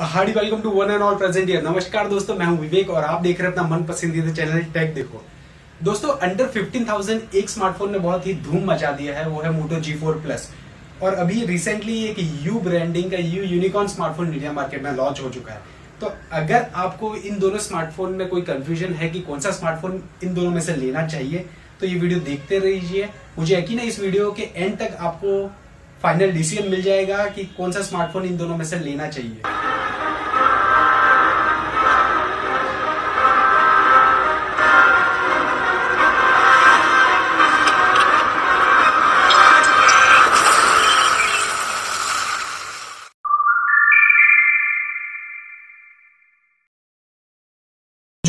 Hearty welcome to one and all present here नमस्कार दोस्तों मैं हूँ विवेक और आप देख रहे हैं अपना मन पसंदीदा चैनल टेक देखो दोस्तों अंडर 15,000 एक स्मार्टफ़ोन ने बहुत ही धूम मचा दिया है वो है मोटो जी फोर प्लस और अभी रिसेंटली एक यू ब्रांडिंग का Yu Yunicorn smartphone India market में लॉन्च हो चुका है। तो अगर आपको इन दोनों स्मार्टफ़ोन में कोई कंफ्यूजन है कि कौन सा स्मार्टफ़ोन इन दोनों में से लेना चाहिए तो ये वीडियो देखते रहिए। मुझे यकीन है इस वीडियो के एंड तक आपको फाइनल डिसीज़न मिल जाएगा कि कौन सा स्मार्टफ़ोन इन दोनों में से लेना चाहिए।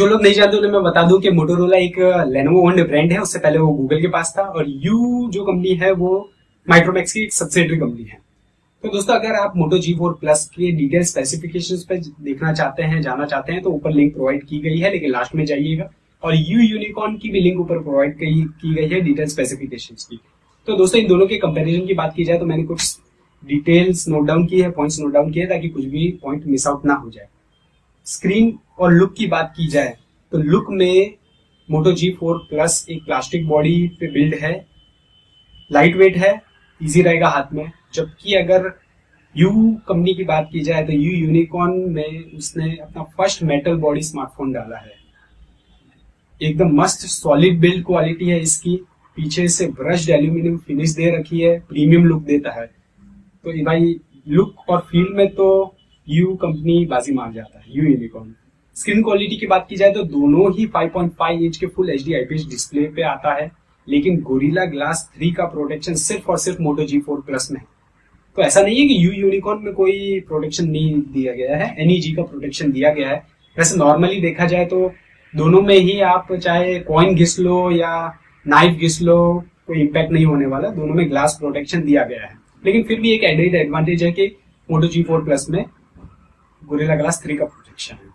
जो लोग नहीं जानते उन्हें मैं बता दूँ कि मोटोरोला एक लेनोवो ओन्ड ब्रांड है, उससे पहले वो गूगल के पास था, और यू जो कंपनी है, वो माइक्रोमैक्स की एक सब्सिडरी कंपनी है। तो दोस्तों, अगर आप मोटो जी फोर प्लस के डिटेल स्पेसिफिकेशन पे देखना चाहते हैं, जाना चाहते हैं तो ऊपर लिंक प्रोवाइड की गई है, लेकिन लास्ट में जाइएगा। और यू यूनिकॉर्न की भी लिंक ऊपर प्रोवाइड की गई है डिटेल स्पेसिफिकेशन की। तो दोस्तों, इन दोनों के कंपेरिजन की बात की जाए तो मैंने कुछ डिटेल्स नोट डाउन की है पॉइंट्स नोट डाउन किए ताकि कुछ भी पॉइंट मिस आउट ना हो जाए। स्क्रीन और लुक की बात की जाए तो लुक में मोटो जी फोर प्लस एक प्लास्टिक बॉडी पे बिल्ड है लाइट वेट है इजी रहेगा हाथ में। जबकि अगर यू कंपनी की बात की जाए तो यू यूनिकॉर्न में उसने अपना फ़र्स्ट मेटल बॉडी स्मार्टफ़ोन डाला है। एकदम मस्त सॉलिड बिल्ड क्वालिटी है इसकी। पीछे से ब्रश्ड एल्यूमिनियम फिनिश दे रखी है प्रीमियम लुक देता है। तो भाई लुक और फील में तो यू कंपनी बाजी मार जाता है यू यूनिकॉर्न स्क्रीन क्वालिटी की बात की जाए तो दोनों ही 5.5 इंच के full H D IPS display पे आता है, लेकिन गोरिल्ला ग्लास थ्री का प्रोटेक्शन सिर्फ़ और सिर्फ़ मोटो जी फोर प्लस में तो ऐसा नहीं है कि यू यूनिकॉर्न में कोई प्रोटेक्शन नहीं दिया गया है एनईजी का प्रोटेक्शन दिया गया है। वैसे नॉर्मली देखा जाए तो दोनों में ही आप चाहे कॉइन घिस लो या नाइफ घिस लो, कोई इम्पैक्ट नहीं होने वाला, दोनों में ग्लास प्रोटेक्शन दिया गया है। लेकिन फिर भी एक एडेड एडवांटेज है कि मोटो जी फोर प्लस में गोरेला ग्लास थ्री का प्रोटेक्शन है।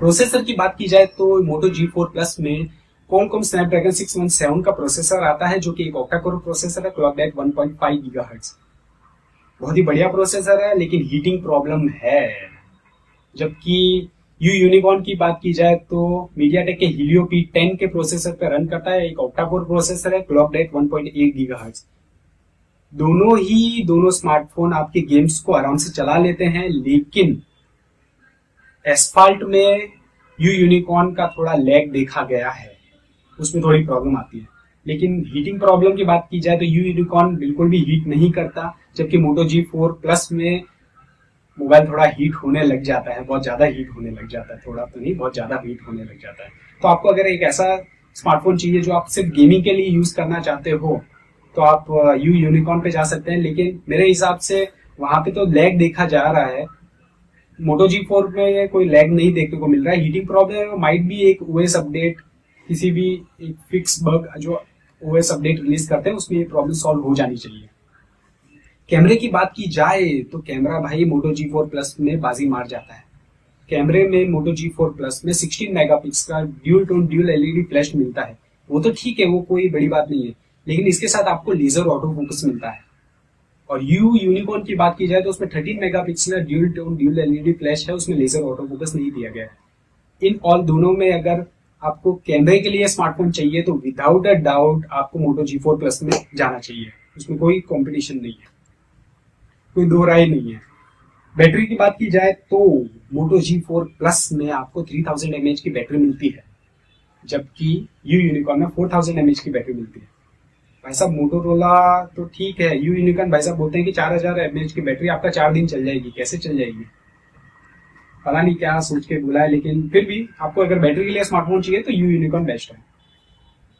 प्रोसेसर की बात की जाए तो मोटो जी फोर प्लस में कॉम स्नैपड्रैगन सिक्स वन सेवन का प्रोसेसर आता है, जो कि एक ऑक्टा कोर प्रोसेसर है clocked at one point five giga बहुत ही बढ़िया प्रोसेसर है, लेकिन हीटिंग प्रॉब्लम है। जबकि यू यूनिकॉर्न की बात की जाए तो मीडिया टेक के हिलियो पी टेन के प्रोसेसर पे रन करता है, एक ऑक्टा कोर प्रोसेसर है clocked at one point eight giga दोनों ही, दोनों स्मार्टफ़ोन आपके गेम्स को आराम से चला लेते हैं, लेकिन एसफाल्ट में यू यूनिकॉर्न का थोड़ा लैग देखा गया है, उसमें थोड़ी प्रॉब्लम आती है। लेकिन हीटिंग प्रॉब्लम की बात की जाए तो यू यूनिकॉर्न बिल्कुल भी हीट नहीं करता, जबकि मोटो जी फोर प्लस में मोबाइल थोड़ा हीट होने लग जाता है, बहुत ज़्यादा हीट होने लग जाता है, थोड़ा तो नहीं, बहुत ज़्यादा हीट होने लग जाता है। तो आपको अगर एक ऐसा स्मार्टफ़ोन चाहिए जो आप सिर्फ़ गेमिंग के लिए यूज़ करना चाहते हो तो आप यू यूनिकॉर्न पे जा सकते हैं, लेकिन मेरे हिसाब से वहाँ पे तो लैग देखा जा रहा है मोटो जी फोर में कोई लैग नहीं देखने को मिल रहा है। हीटिंग प्रॉब्लम माइट भी एक ओएस अपडेट किसी भी एक फिक्स बग जो ओएस अपडेट रिलीज़ करते हैं, उसमें ये प्रॉब्लम सॉल्व हो जानी चाहिए। कैमरे की बात की जाए तो कैमरा भाई मोटो जी फोर प्लस में बाजी मार जाता है। कैमरे में मोटो जी फोर प्लस में 16 मेगापिक्सल का dual tone dual LED flash मिलता है। वो तो ठीक है, वो कोई बड़ी बात नहीं है। लेकिन इसके साथ आपको लेजर ऑटो फोकस मिलता है। और यू यूनिकॉर्न की बात की जाए तो उसमें 13 megapixel dual tone dual LED flash है, उसमें लेजर ऑटो फोकस नहीं दिया गया है। इन ऑल दोनों में अगर आपको कैमरे के लिए स्मार्टफ़ोन चाहिए तो विदाउट अ डाउट आपको मोटो जी फोर प्लस में जाना चाहिए। उसमें कोई कॉम्पिटिशन नहीं है। कोई दो राय नहीं है। बैटरी की बात की जाए तो मोटो जी फोर प्लस में आपको थ्री थाउज़ेंड एमएच की बैटरी मिलती है, जबकि यू यूनिकॉर्न में फोर थाउज़ेंड एमएच की बैटरी मिलती है। भाई साहब मोटोरोला तो ठीक है यू यूनिकॉर्न भाई साहब बोलते हैं कि चार हज़ार एमएच की बैटरी आपका चार दिन चल जाएगी। कैसे चल जाएगी? पता नहीं क्या सोच के बोला है लेकिन फिर भी आपको अगर बैटरी के लिए स्मार्टफ़ोन चाहिए तो यू यूनिकॉन बेस्ट है।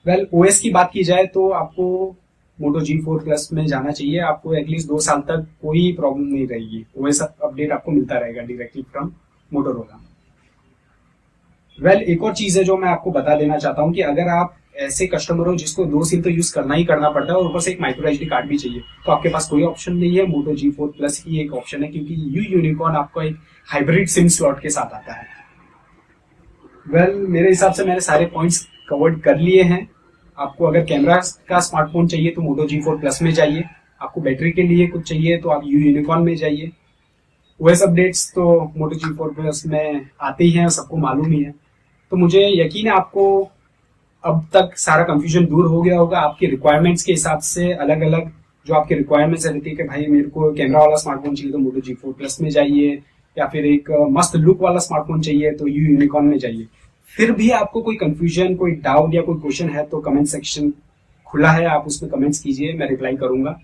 वेल well, ओएस की बात की जाए तो आपको मोटो जी फोर प्लस में जाना चाहिए। आपको एटलीस्ट दो साल तक कोई प्रॉब्लम नहीं रहेगी। ओएस अपडेट आपको मिलता रहेगा डायरेक्टली फ्रॉम मोटोरोला वेल एक और चीज़ है जो मैं आपको बता देना चाहता हूँ कि अगर आप ऐसे कस्टमर हो जिसको दो सिम तो यूज़ करना ही करना पड़ता है और ऊपर से एक माइक्रो एच कार्ड भी चाहिए। तो आपके पास कोई ऑप्शन नहीं है मोटो जी फोर प्लस ही एक ऑप्शन है क्योंकि यू यूनिकॉर्न आपको एक हाइब्रिड सिम स्लॉट के साथ आता है। वेल well, मेरे हिसाब से मैंने सारे पॉइंट्स कवर्ड कर लिए हैं। आपको अगर कैमरा का स्मार्टफ़ोन चाहिए तो मोटो जी फोर प्लस में जाइए। आपको बैटरी के लिए कुछ चाहिए तो आप यू यूनिकॉर्न में जाइए। ओएस अपडेट्स तो मोटो जी फोर प्लस में आते ही हैं सबको मालूम ही है। तो मुझे यकीन है आपको अब तक सारा कंफ्यूजन दूर हो गया होगा। आपके रिक्वायरमेंट्स के हिसाब से अलग अलग जो आपके रिक्वायरमेंट्स रहती है कि भाई मेरे को कैमरा वाला स्मार्टफ़ोन चाहिए तो मोटो जी फोर प्लस में जाइए, या फिर एक मस्त लुक वाला स्मार्टफ़ोन चाहिए तो यू यूनिकॉन में जाइए। फिर भी आपको कोई कंफ्यूजन कोई डाउट या कोई क्वेश्चन है तो कमेंट सेक्शन खुला है, आप उसमें कमेंट्स कीजिए, मैं रिप्लाई करूँगा।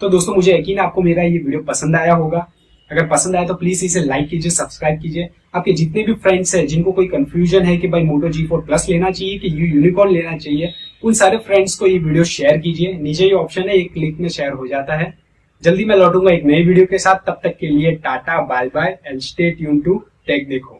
तो दोस्तों, मुझे यकीन है आपको मेरा ये वीडियो पसंद आया होगा। अगर पसंद आए तो प्लीज़ इसे लाइक कीजिए सब्सक्राइब कीजिए। आपके जितने भी फ्रेंड्स हैं, जिनको कोई कंफ्यूजन है कि भाई मोटो जी फोर प्लस लेना चाहिए कि यू यूनिकॉर्न लेना चाहिए, उन सारे फ्रेंड्स को ये वीडियो शेयर कीजिए। नीचे ये ऑप्शन है, एक क्लिक में शेयर हो जाता है। जल्दी मैं लौटूँगा एक नई वीडियो के साथ। तब तक के लिए ta ta bye bye and stay tune to tech Dekho